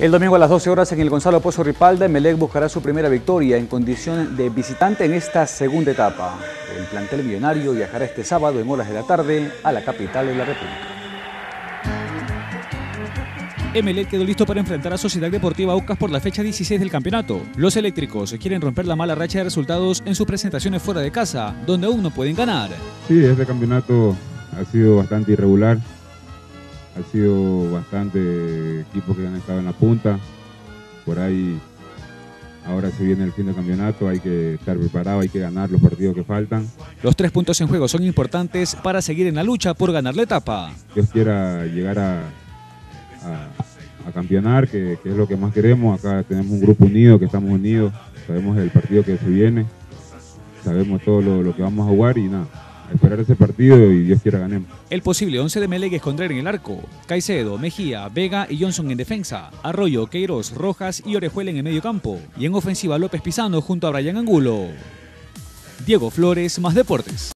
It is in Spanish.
El domingo a las 12 horas en el Gonzalo Pozo Ripalda, Melec buscará su primera victoria en condición de visitante en esta segunda etapa. El plantel millonario viajará este sábado en horas de la tarde a la capital de la República. Emelec quedó listo para enfrentar a Sociedad Deportiva Aucas por la fecha 16 del campeonato. Los eléctricos quieren romper la mala racha de resultados en sus presentaciones fuera de casa, donde aún no pueden ganar. Sí, este campeonato ha sido bastante irregular. Ha sido bastante equipos que han estado en la punta. Por ahí, ahora se viene el fin del campeonato, hay que estar preparado, hay que ganar los partidos que faltan. Los tres puntos en juego son importantes para seguir en la lucha por ganar la etapa. Dios quiera llegar a, a, a campeonar, que, que, es lo que más queremos. Acá tenemos un grupo unido, que estamos unidos, sabemos el partido que se viene, sabemos todo lo, lo que vamos a jugar y nada, ese partido y Dios quiera ganemos. El posible 11 de Melec es Condrer en el arco, Caicedo, Mejía, Vega y Johnson en defensa, Arroyo, Queiroz, Rojas y Orejuela en el medio campo, y en ofensiva López Pisano junto a Brian Angulo. Diego Flores, más deportes.